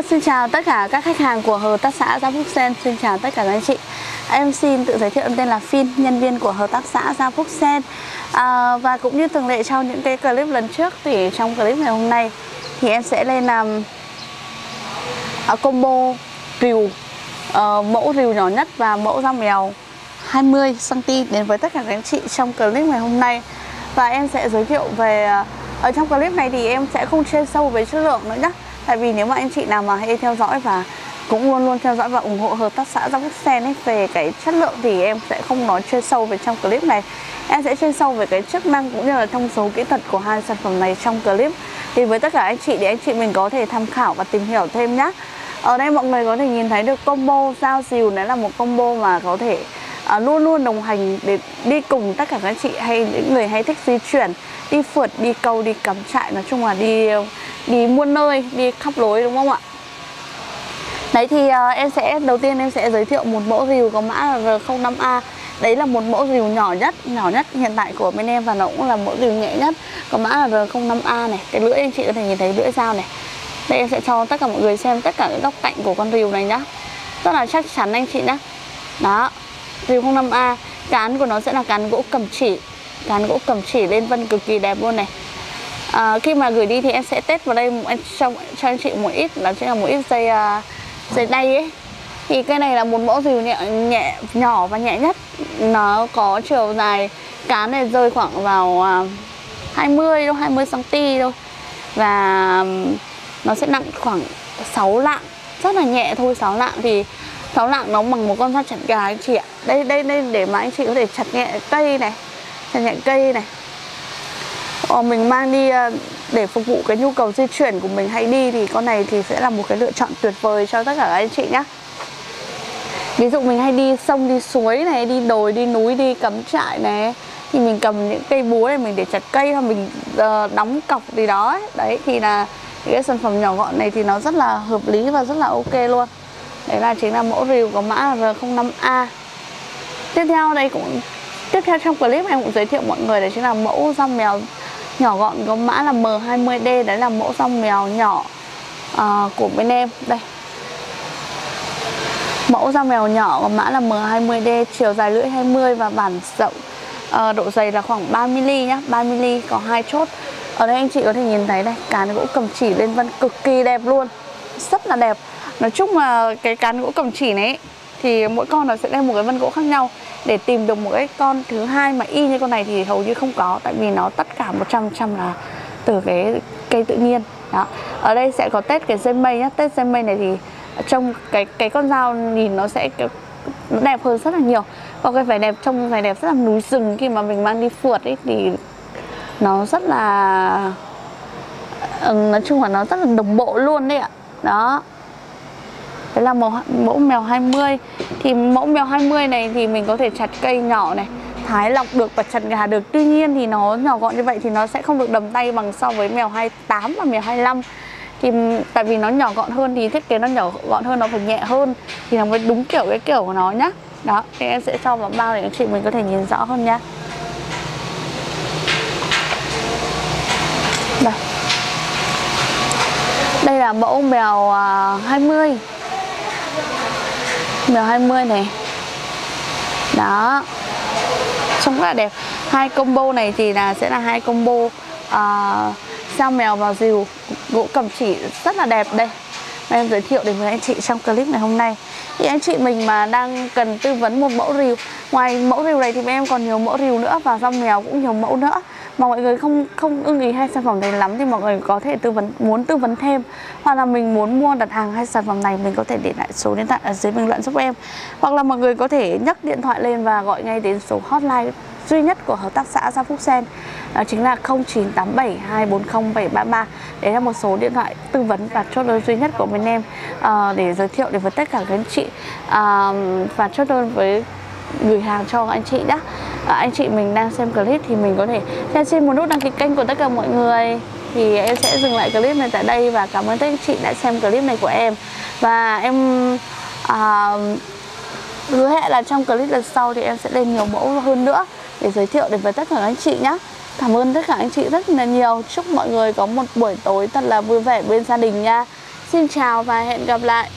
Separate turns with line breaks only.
Hello, xin chào tất cả các khách hàng của Hợp tác xã Gia Phúc Sen. Xin chào tất cả các anh chị. Em xin tự giới thiệu em tên là Phin, nhân viên của Hợp tác xã Gia Phúc Sen. À, Và cũng như thường lệ trong những cái clip lần trước Thì trong clip ngày hôm nay Thì em sẽ lên làm uh, combo rìu uh, Mẫu rìu nhỏ nhất và mẫu da mèo 20cm đến với tất cả các anh chị trong clip ngày hôm nay. Và em sẽ giới thiệu về uh, Ở trong clip này thì em sẽ không chuyên sâu về chất lượng nữa nhé Tại vì nếu mà anh chị nào mà hay theo dõi và cũng luôn luôn theo dõi và ủng hộ hợp tác xã Giang Phúc Sen ấy về cái chất lượng thì em sẽ không nói chuyên sâu về trong clip này. Em sẽ chuyên sâu về cái chức năng cũng như là thông số kỹ thuật của hai sản phẩm này trong clip. Thì với tất cả anh chị để anh chị mình có thể tham khảo và tìm hiểu thêm nhé ở đây mọi người có thể nhìn thấy được combo dao dìu đấy là một combo mà có thể à, luôn luôn đồng hành để đi cùng tất cả các chị hay những người hay thích di chuyển đi phượt đi câu đi cắm trại nói chung là đi đi muôn nơi đi khắp lối đúng không ạ? Đấy thì uh, em sẽ đầu tiên em sẽ giới thiệu một mẫu rìu có mã là R05A. Đấy là một mẫu rìu nhỏ nhất, nhỏ nhất hiện tại của bên em và nó cũng là mẫu rìu nhẹ nhất. Có mã là R05A này, cái lưỡi anh chị có thể nhìn thấy lưỡi dao này. Đây em sẽ cho tất cả mọi người xem tất cả các góc cạnh của con rìu này nhá. Rất là chắc chắn anh chị nhá. Đó, rìu 05A Cán của nó sẽ là cán gỗ cầm chỉ. Cán gỗ cầm chỉ lên vân cực kỳ đẹp luôn này à, khi mà gửi đi thì em sẽ test vào đây em cho, cho anh chị một ít là chính là một ít dây uh, dây đay ấy. Thì cái này là một mẫu dìu nhẹ nhẹ nhỏ và nhẹ nhất. Nó có chiều dài cán này rơi khoảng vào ờ, uh, 20 đâu 20 cm thôi và nó sẽ nặng khoảng 6 lạng rất là nhẹ thôi 6 lạng. Thì 6 lạng nó bằng một con dao chặt gà anh chị ạ. Đây đây đây để mà anh chị có thể chặt nhẹ cây này chặt nhẹ cây này. Ờ, mình mang đi ờ, để phục vụ cái nhu cầu di chuyển của mình hay đi thì con này thì sẽ là một cái lựa chọn tuyệt vời cho tất cả các anh chị nhé ví dụ mình hay đi sông đi suối này đi đồi đi núi đi cắm trại này thì mình cầm những cây búa này mình để chặt cây hoặc mình uh, đóng cọc gì đó ấy. đấy thì là những cái sản phẩm nhỏ gọn này thì nó rất là hợp lý và rất là ok luôn. Đấy là chính là mẫu rìu có mã R05A tiếp theo đây cũng tiếp theo trong clip em cũng giới thiệu mọi người đấy chính là mẫu rong mèo nhỏ gọn có mã là M20D đấy là mẫu rong mèo nhỏ à, của bên em. Đây. Mẫu rong mèo nhỏ có mã là M20D chiều dài lưỡi 20 và bản rộng à, độ dày là khoảng 3mm nhá. 3mm có hai chốt. Ở đây anh chị có thể nhìn thấy đây cán gỗ cầm chỉ lên vân cực kỳ đẹp luôn. Rất là đẹp. Nói chung là cái cán gỗ cầm chỉ này thì mỗi con nó sẽ đem một cái vân gỗ khác nhau. Để tìm được một cái con thứ hai mà y như con này thì hầu như không có tại vì nó tất cả 100% là từ cái cây tự nhiên. Đó. Ở đây sẽ có tết cái dây mây nhá. Tết dây mây này thì trong cái cái con dao nhìn nó sẽ nó đẹp hơn rất là nhiều. Và cái vẻ đẹp trong vẻ đẹp rất là núi rừng. Khi mà mình mang đi phượt ấy thì nó rất là ừ, nói chung là nó rất là đồng bộ luôn đấy ạ. Đó. Đấy là mẫu, mẫu mèo 20 Thì mẫu mèo 20 này thì mình có thể chặt cây nhỏ này Thái lọc được và chặt gà được. Tuy nhiên thì nó nhỏ gọn như vậy thì nó sẽ không được đầm tay bằng so với mèo 28 và mèo 25 thì tại vì nó nhỏ gọn hơn thì thiết kế nó nhỏ gọn hơn nó phải nhẹ hơn. Thì nó mới đúng kiểu cái kiểu của nó nhá. Đó thì em sẽ cho vào bao để anh chị mình có thể nhìn rõ hơn nhá. Đây. Đây là mẫu mèo à, uh, 20 mèo 20 này. Đó. Trông rất là đẹp. Hai combo này thì là sẽ là hai combo uh, sao mèo vào rìu gỗ cầm chỉ rất là đẹp đây. Em giới thiệu đến với anh chị trong clip ngày hôm nay. Thì anh chị mình mà đang cần tư vấn một mẫu rìu ngoài mẫu rìu này thì em còn nhiều mẫu rìu nữa và rong mèo cũng nhiều mẫu nữa mà mọi người không không ưng ý hai sản phẩm này lắm thì mọi người có thể tư vấn muốn tư vấn thêm. Hoặc là mình muốn mua đặt hàng hai sản phẩm này mình có thể để lại số điện thoại ở dưới bình luận giúp em. Hoặc là mọi người có thể nhấc điện thoại lên và gọi ngay đến số hotline duy nhất của hợp tác xã Gia Phúc Sen đó chính là 0987 240 733 đấy là một số điện thoại tư vấn và chốt đơn duy nhất của bên em uh, để giới thiệu đến với tất cả các anh chị uh, và chốt đơn với gửi hàng cho anh chị nhé à, anh chị mình đang xem clip thì mình có thể cho xin một nút đăng ký kênh của tất cả mọi người. Thì em sẽ dừng lại clip này tại đây và cảm ơn tất cả anh chị đã xem clip này của em. Và em à, hứa hẹn là trong clip lần sau thì em sẽ lên nhiều mẫu hơn nữa để giới thiệu đến với tất cả các anh chị nhé cảm ơn tất cả anh chị rất là nhiều. Chúc mọi người có một buổi tối thật là vui vẻ bên gia đình nha. Xin chào và hẹn gặp lại.